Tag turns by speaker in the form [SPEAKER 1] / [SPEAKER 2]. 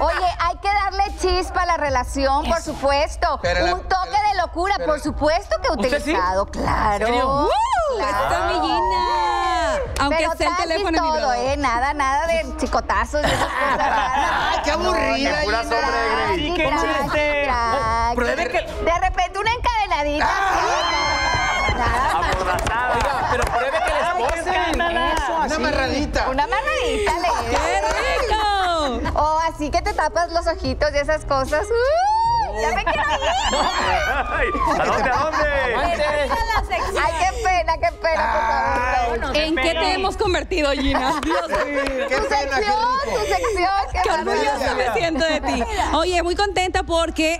[SPEAKER 1] Oye, hay que darle chispa a la relación, por supuesto.
[SPEAKER 2] Pero la-
[SPEAKER 1] Un toque
[SPEAKER 2] pero-
[SPEAKER 1] de locura,
[SPEAKER 2] pero-
[SPEAKER 1] por supuesto que
[SPEAKER 3] ¿Usted sí?
[SPEAKER 1] utilizado, claro.
[SPEAKER 3] serio?
[SPEAKER 4] ¡Uh! Aunque
[SPEAKER 1] Pero
[SPEAKER 4] sea el
[SPEAKER 1] tranqui
[SPEAKER 4] teléfono
[SPEAKER 1] todo,
[SPEAKER 4] vibrador.
[SPEAKER 1] ¿eh? Nada, nada de chicotazos y esas cosas raras.
[SPEAKER 2] Ay, qué aburrida,
[SPEAKER 5] Qué pura
[SPEAKER 2] Gina.
[SPEAKER 5] sombra de Grey.
[SPEAKER 3] Ay, qué
[SPEAKER 1] Tranqui,
[SPEAKER 3] chiste.
[SPEAKER 1] tranqui.
[SPEAKER 3] Pruebe que...
[SPEAKER 1] De repente una encadenadita. así, Nada más.
[SPEAKER 5] Amordazada.
[SPEAKER 3] Pero pruebe que les posen.
[SPEAKER 2] Una amarradita.
[SPEAKER 1] Una amarradita leve. Así que te tapas los ojitos y esas cosas. ¡Uy! ¡Ya me quiero ir!
[SPEAKER 5] Ay, ¿A dónde? ¿A dónde?
[SPEAKER 1] ¡Ay, qué pena, qué pena, por favor!
[SPEAKER 4] ¿En qué te hemos convertido, Gina? Dios mío.
[SPEAKER 2] Qué
[SPEAKER 1] Tu
[SPEAKER 2] pena, qué
[SPEAKER 1] sección,
[SPEAKER 2] rico.
[SPEAKER 1] tu sección.
[SPEAKER 4] Qué orgullosa me siento de ti. Oye, muy contenta porque